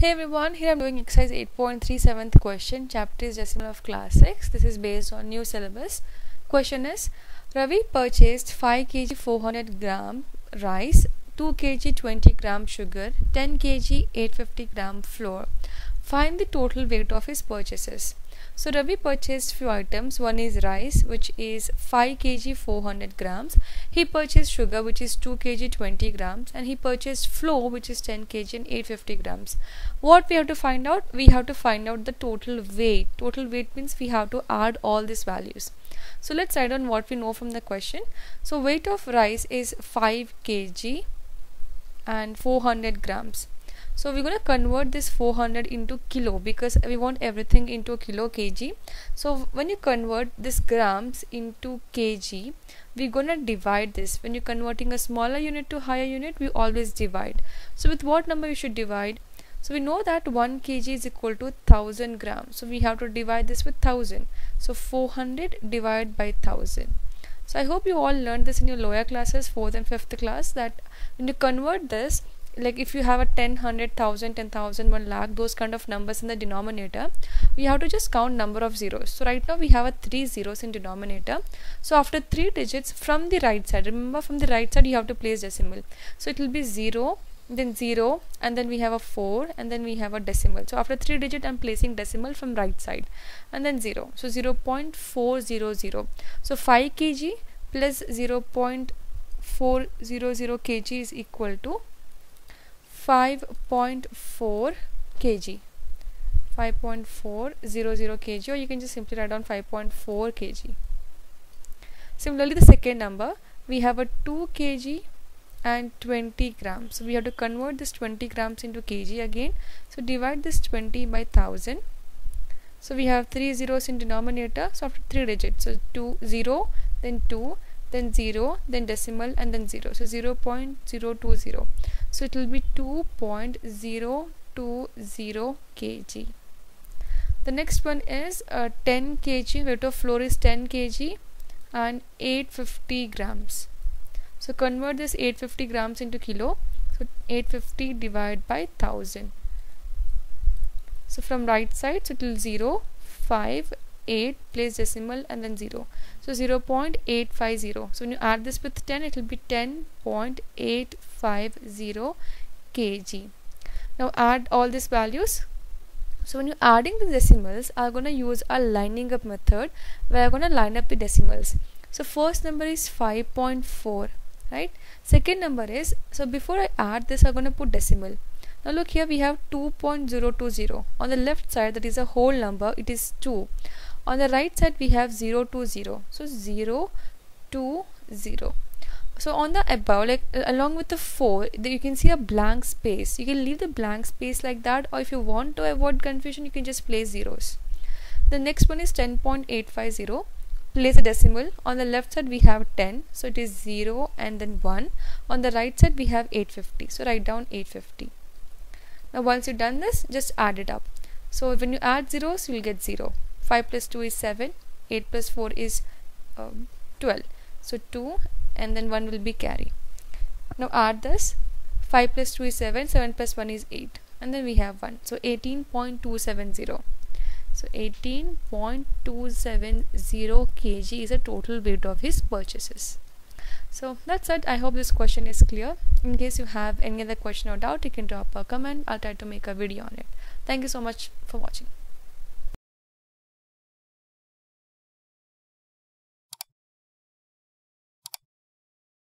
Hey everyone, here I'm doing exercise 8.37th question. Chapter is Decimal of Class 6. This is based on new syllabus. Question is Ravi purchased 5 kg 400 gram rice, 2 kg 20 gram sugar, 10 kg 850 gram flour. Find the total weight of his purchases. So Ravi purchased few items. One is rice, which is 5 kg 400 grams. He purchased sugar, which is 2 kg 20 grams, and he purchased flour, which is 10 kg and 850 grams. What we have to find out? We have to find out the total weight. Total weight means we have to add all these values. So let's write on what we know from the question. So weight of rice is 5 kg and 400 grams so we're going to convert this 400 into kilo because we want everything into kilo kg. So when you convert this grams into kg we're going to divide this. When you're converting a smaller unit to higher unit we always divide. So with what number you should divide? So we know that 1 kg is equal to 1000 grams. So we have to divide this with 1000 so 400 divided by 1000 so i hope you all learned this in your lower classes 4th and 5th class that when you convert this like if you have a 10 100 1000 10000 1 lakh those kind of numbers in the denominator we have to just count number of zeros. So right now we have a three zeros in denominator. So after three digits from the right side remember from the right side you have to place decimal. So it will be 0 then 0 and then we have a 4 and then we have a decimal. So after 3 digit I'm placing decimal from right side and then 0 so 0 0.400 so 5 kg plus 0 0.400 kg is equal to 5.4 kg. 5.400 kg or you can just simply write down 5.4 kg. Similarly the second number we have a 2 kg and 20 grams. So we have to convert this 20 grams into kg again. So divide this 20 by 1000 so we have three zeros in denominator. So after three digits so 2 0 then 2 then 0 then decimal and then 0 so 0 0.020 so it will be 2.020 kg the next one is uh, 10 kg weight of flour is 10 kg and 850 grams. So convert this 850 grams into kilo. So 850 divided by 1000 so from right side so it will 0 5 8 place decimal and then 0 so 0 0.850 so when you add this with 10 it will be 10.850 kg. Now add all these values. So when you're adding the decimals I are going to use a lining up method where I'm going to line up the decimals. So first number is 5.4 right? Second number is so before I add this I'm going to put decimal. Now look here we have 2.020 on the left side that is a whole number it is 2 on the right side we have 0 to 0 so 0 to 0 so on the above like uh, along with the 4 you can see a blank space. You can leave the blank space like that or if you want to avoid confusion you can just place zeros. The next one is 10.850 place a decimal. On the left side we have 10 so it is 0 and then 1 on the right side we have 850 so write down 850 now once you've done this just add it up. So when you add zeros you will get 0 5 plus 2 is 7 8 plus 4 is um, 12 so 2 and then 1 will be carry. Now add this 5 plus 2 is 7 7 plus 1 is 8 and then we have 1 so 18.270 so 18.270 kg is a total weight of his purchases. So that's it. I hope this question is clear. In case you have any other question or doubt you can drop a comment. I'll try to make a video on it. Thank you so much for watching